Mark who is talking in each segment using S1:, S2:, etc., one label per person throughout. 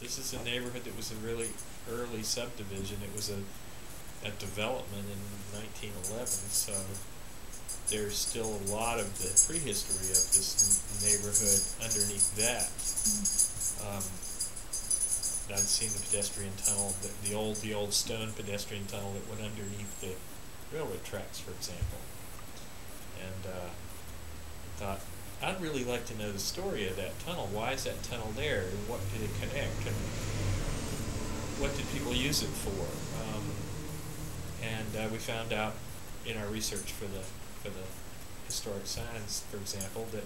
S1: this is a neighborhood that was a really early subdivision. It was a, a development in 1911, so there's still a lot of the prehistory of this neighborhood underneath that. Um, I'd seen the pedestrian tunnel, the, the old the old stone pedestrian tunnel that went underneath the railroad tracks, for example. And uh, I thought I'd really like to know the story of that tunnel. Why is that tunnel there? And what did it connect? And what did people use it for? Um, and uh, we found out in our research for the for the historic signs, for example, that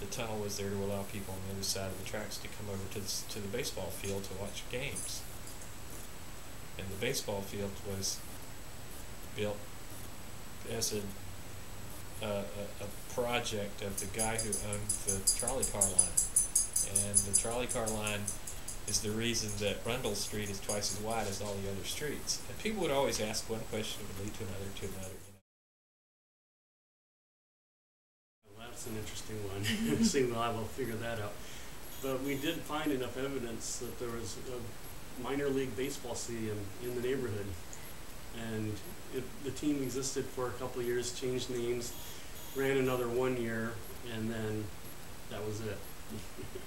S1: the tunnel was there to allow people on the other side of the tracks to come over to the, to the baseball field to watch games. And the baseball field was built as a a, a, a project of the guy who owned the trolley car line. And the trolley car line is the reason that Rundell Street is twice as wide as all the other streets. And people would always ask one question it would lead to another to another. You know.
S2: Well, that's an interesting one. See, well, I will figure that out. But we did find enough evidence that there was a minor league baseball stadium in the neighborhood. And it, the team existed for a couple of years, changed names, ran another one year, and then that was it.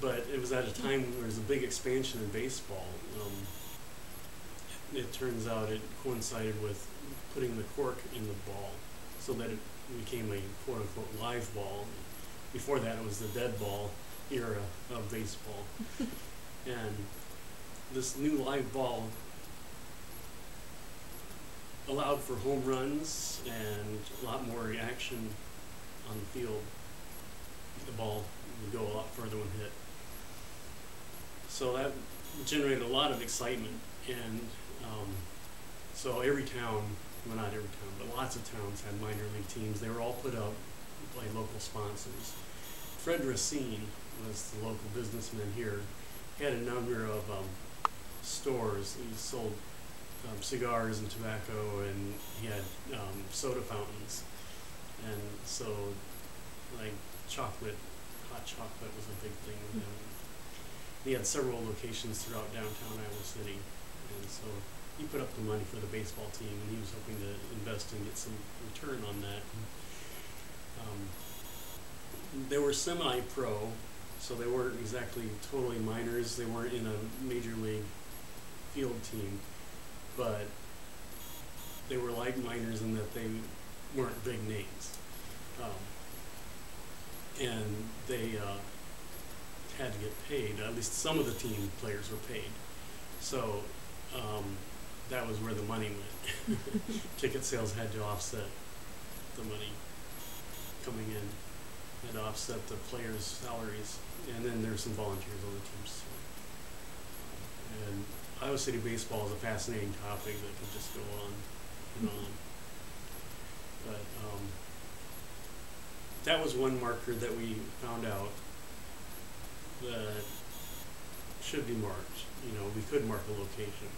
S2: but it was at a time when there was a big expansion in baseball. Um, it turns out it coincided with putting the cork in the ball so that it became a quote unquote live ball. Before that, it was the dead ball era of baseball. and this new live ball allowed for home runs and a lot more reaction on the field. The ball would go a lot further when hit. So that generated a lot of excitement. And um, so every town, well, not every town, but lots of towns had minor league teams. They were all put up by local sponsors. Fred Racine was the local businessman here. He had a number of um, stores. He sold um, cigars and tobacco, and he had um, soda fountains. And so, like chocolate, hot chocolate was a big thing with him. He had several locations throughout downtown Iowa City, and so he put up the money for the baseball team, and he was hoping to invest and get some return on that. Um, they were semi-pro, so they weren't exactly totally minors. They weren't in a major league field team, but they were like minors in that they weren't big names, um, and they uh, had to get paid. At least some of the team players were paid, so um, that was where the money went. Ticket sales had to offset the money coming in, had to offset the players' salaries, and then there's some volunteers on the teams too. And Iowa City baseball is a fascinating topic that could just go on and on. But um, that was one marker that we found out that should be marked. You know, we could mark a location.